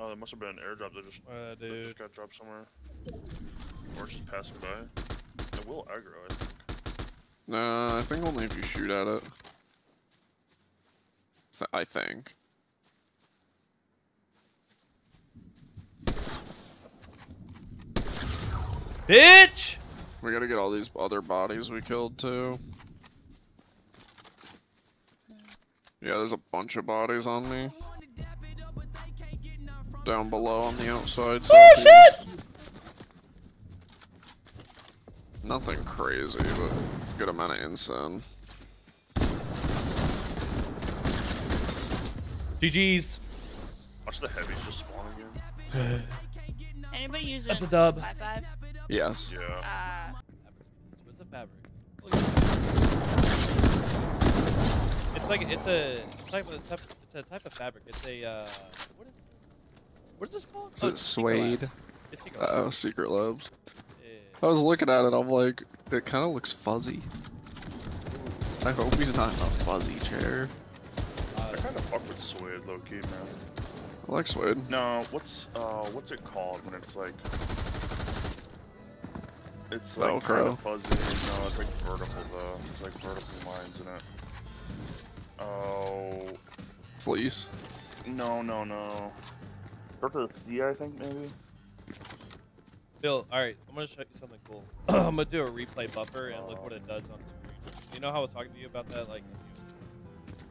Oh, there must have been an airdrop that just, Uh, that just got dropped somewhere. Or it's just passing by. It will aggro, I think. Nah, I think only if you shoot at it. Th I think. Bitch! We gotta get all these other bodies we killed too. Yeah, there's a bunch of bodies on me. Down below on the outside. Oh shit! Nothing crazy, but good amount of incense. GG's. Watch the heavies just spawn again. Anybody using That's a dub. Five five? Yes. Yeah. Uh, What's the fabric? It's like it's a it's like a type it's a type of fabric. It's a uh what is what is this called? Is Oh, it it's suede? Labs. It's secret. Uh oh, Secret Labs. Yeah. I was looking at it, I'm like, it kind of looks fuzzy. I hope he's not in a fuzzy chair. Uh, I kind of fuck with suede, low key, man. I like suede. No, what's uh, what's it called when it's like? It's like kind of fuzzy. No, it's like vertical though. It's like vertical lines in it. Oh, Fleece. no, no, no. Purple C, I think maybe. Bill, all right, I'm gonna show you something cool. I'm gonna do a replay buffer and look what it does on screen. You know how I was talking to you about that, like, you,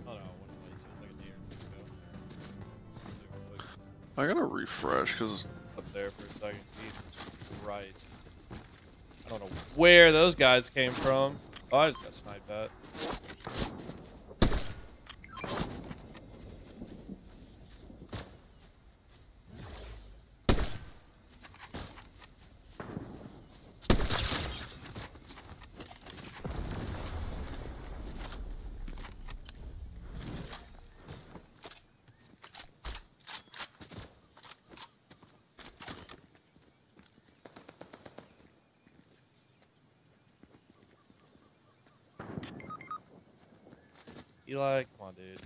I don't know, when it was like a day or two ago. I gotta refresh because Up there for a second. Jesus Christ. I don't know where those guys came from. Oh, I just got sniped at. Eli, come on, dude.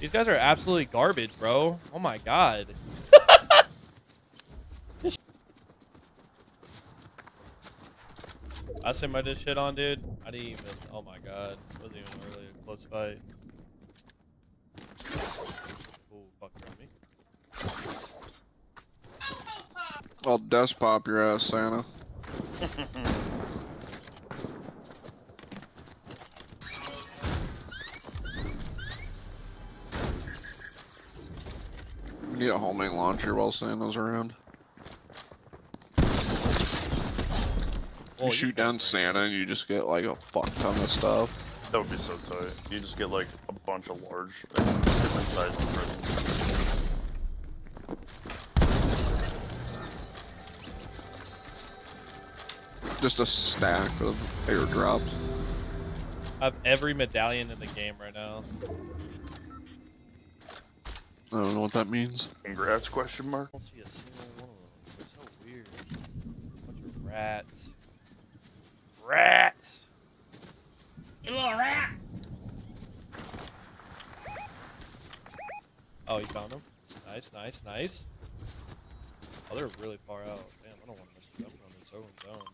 These guys are absolutely garbage, bro. Oh my god. I sent my shit on, dude, I didn't even. Oh my god. It wasn't even really a close fight. Ooh, fuck around me. I'll desk pop your ass, Santa. We Need a homing launcher while Santa's around. Oh, you shoot down Santa and you just get like a fuck ton of stuff. That would be so tight. You just get like a bunch of large, like, different sized. Just a stack of airdrops. I have every medallion in the game right now. I don't know what that means. Congrats? Question mark. I don't see a single one of them. They're so weird. Bunch of rats. Rats! you little rat. Oh, you found them? Nice, nice, nice. Oh, they're really far out. Damn, I don't want to miss them on this oh, open zone.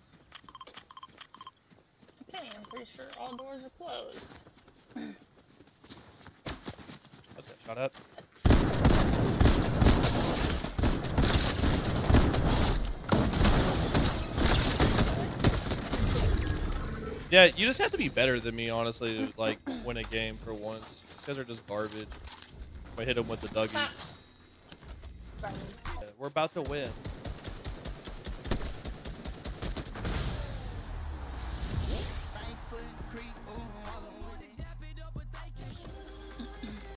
Pretty sure all doors are closed. Just got shot at. Yeah, you just have to be better than me, honestly, to like win a game for once. These guys are just garbage. I hit them with the Dougie. Ah. Yeah, we're about to win.